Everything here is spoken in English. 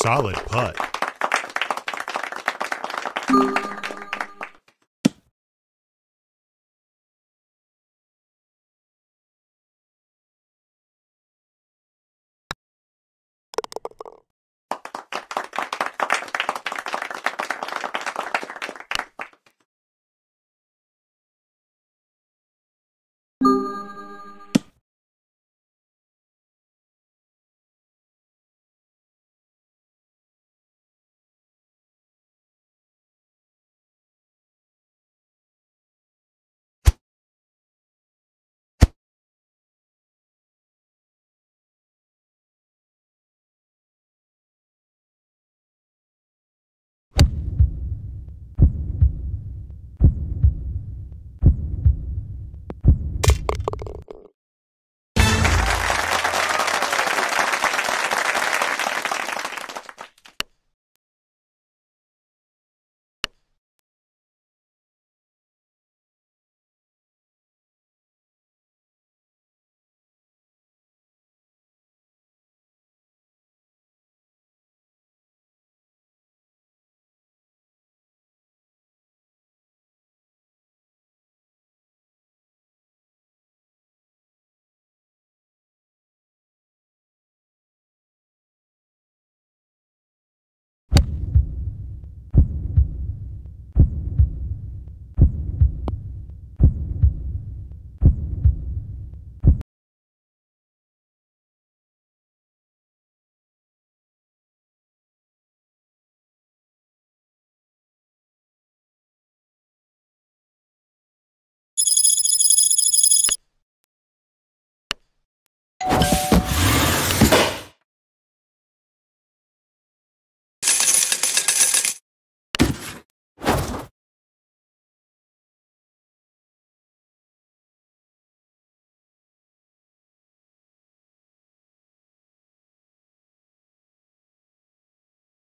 Solid putt.